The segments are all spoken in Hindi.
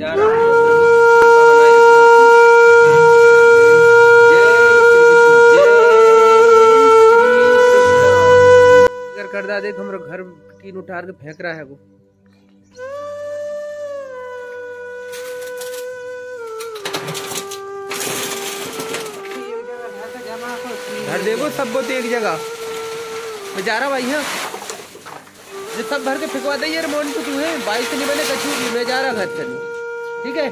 जा कर दा देख हमरो घर की उठार के फेंक रहा है वो। घर देखो सब बोते एक जगह। जा रहा भाई हाँ। ये सब भर के फेंकवा दे यार मोन तो तू है। बाइक से नहीं बने कछू मैं जा रहा घर चली ठीक है?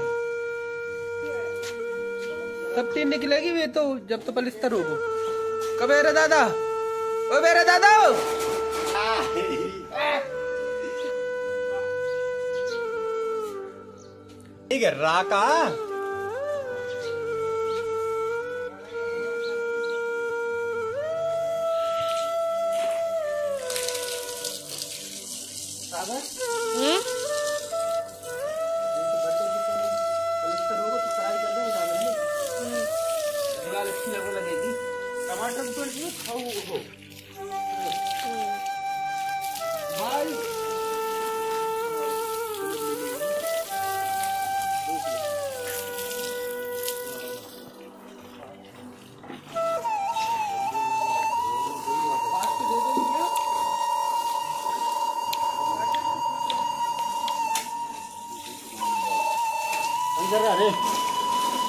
सब तीन निकलेगी वे तो जब तो पलिस्तर होगो। कब है दादा? ओ मेरे दादा! ठीक है राका?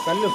कर लो।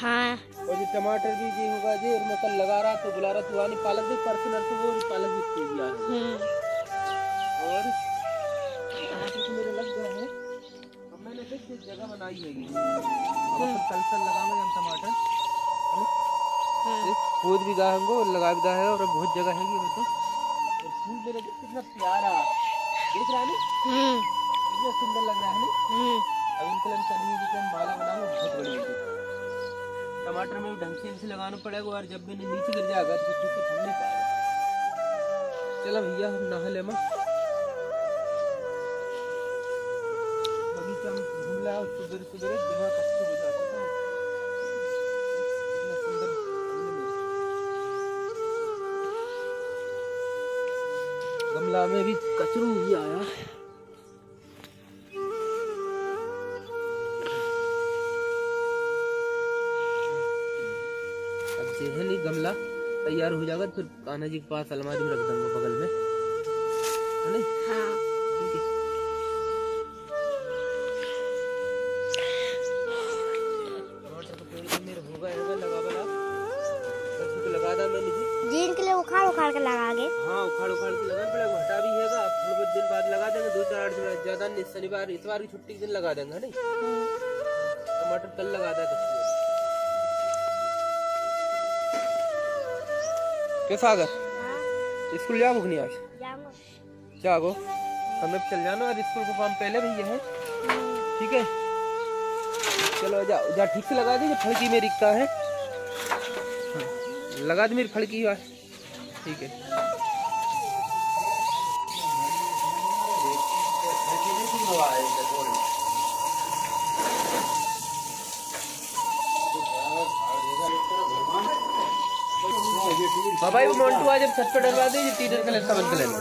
हाँ। और ये टमाटर भी ये होगा जी और मैं कल लगा रहा तो बुला रहा तो वानी पालक भी परसों नरसों वो पालक भी खो गया हम्म। और तो मेरे लग गए हैं। अब मैंने देख एक जगह बनाई है अब कल से लगाएँगे हम टमाटर। हम्म। खोद भी गा हमको और लगा भी गा है और बहुत जगह है तो फूल मेरे कितना प्यारा देख रहा है हम्म। कितना सुंदर लग रहा है हम्म। अब इनके लिए चटनी की माला बनाऊँगा बहुत बड़ी होगी टमाटर में भी ढंग से इनसे लगाना पड़ेगा और जब मैंने नीचे गिर जाएगा तो तो थम नहीं पाएगा चलो भैया हम नहा ले माँ। बगीचा में घूम ला सुबह सुबह दिमाग गमला में भी कचरू भी आया। अब नहीं गमला तैयार हो जाएगा तो फिर कान्हा जी के पास अलमारी में रख दूँगा बगल में। है ना? हाँ। ठीक है। हाँ उखाड़ उखाड़ के लगाना पड़ेगा। हटा भी हैगा अब थोड़े बहुत दिन बाद लगा देंगे दो चार आठ दिन ज़्यादा नहीं शनिवार इतवार की छुट्टी के दिन लगा देंगे नहीं? टमाटर कल लगा दा कच्ची क्या सागर स्कूल जा भुगनी आज? जागो। हमें चल जाना आज स्कूल का काम पहले भी है। ठीक है? चलो जा जा ठीक से लगा दीजिए फड़की मेरी का है। हाँ, लगा दी मेरी फड़की आज। ठीक है। हाँ भाई, वो मोन्टू आज जब छत पे डलवा दीजिए टीचर कलर का बन के लेना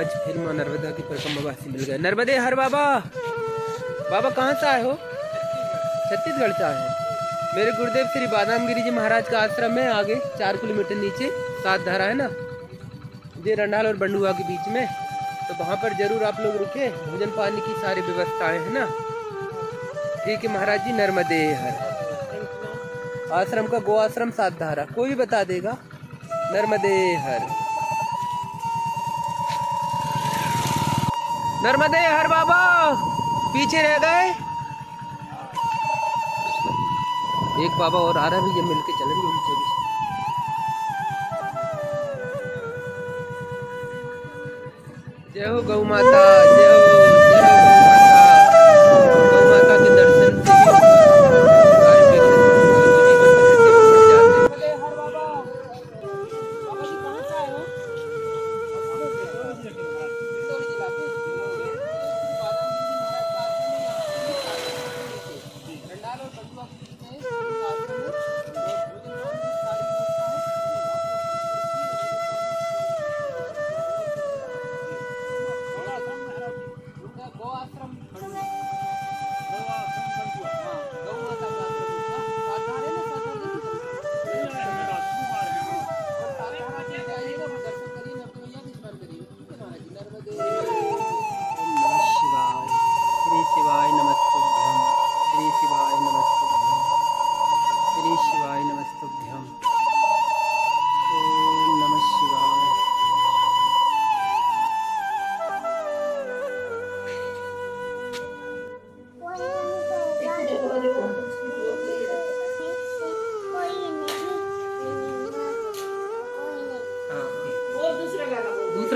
आज फिर माँ नर्मदा की परिक्रमा वासी मिल गए। नर्मदे हर बाबा। बाबा कहाँ से आए हो? छत्तीसगढ़ से आए हो। मेरे गुरुदेव श्री बादाम गिरी जी महाराज का आश्रम है आगे, चार किलोमीटर नीचे, सात धारा है ना? ये रंडाल और बंडुआ के बीच में। तो वहाँ पर ज़रूर आप लोग रुके। भोजन पानी की सारी व्यवस्थाएँ है ना? ठीक है महाराज जी, नर्मदे हर। आश्रम का गो आश्रम सात धारा। कोई भी बता देगा। नर्मदे हर। नर्मदे हर बाबा, पीछे रह गए। एक बाबा और आ रहा है भैया मिलके चलेंगे उनसे भी। जय हो गौ माता, जय हो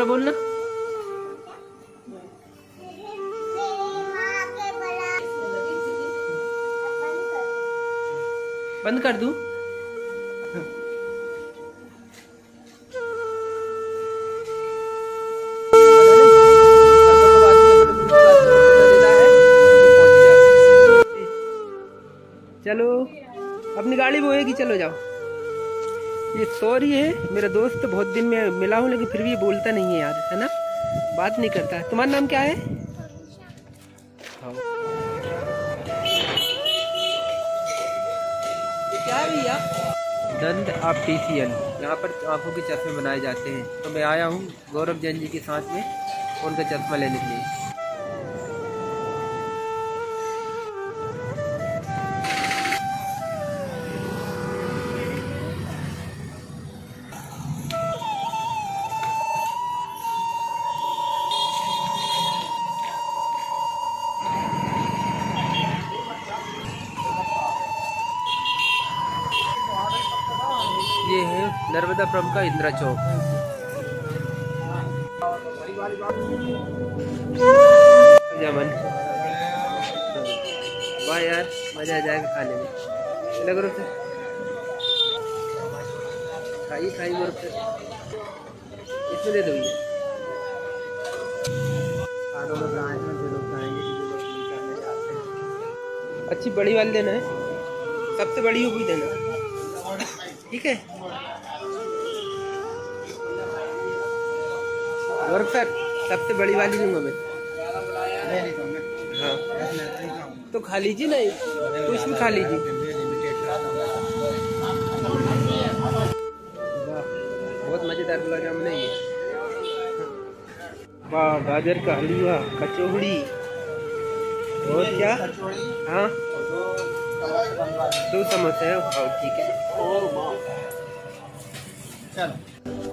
गाना बोलना बंद कर दूँ? चलो अपनी गाड़ी बोएगी चलो जाओ. ये सॉरी है, मेरा दोस्त बहुत दिन में मिला हूँ, लेकिन फिर भी बोलता नहीं है यार, है ना? बात नहीं करता। है तुम्हारा नाम क्या है? क्या दंड आर्टिफिशियल यहाँ पर आँखों के चश्मे बनाए जाते हैं। तो मैं आया हूँ गौरव जैन जी के साथ में उनका चश्मा लेने के लिए। नर्मदापुरम का इंदिरा चौक। जमन वाह यार, मज़ा आ जाएगा खाने में। लग रहा है खाइए खाइए मेरे पे इसमें दे दो ये। खानों में जो लोग खाएँगे जो लोग नहीं करना हैं। अच्छी बड़ी वाली देना है। सबसे बड़ी भी देना ठीक है? वर्क सर सबसे बड़ी वाली दूँगा मैं। हाँ। तो खा लीजिए ना कुछ भी खा लीजिए। बहुत मज़ेदार गुलाब जामुन है ये। वाह, गाजर का हलवा, कचौड़ी। और क्या? हाँ। दो समोसे हैं, ठीक है। चलो।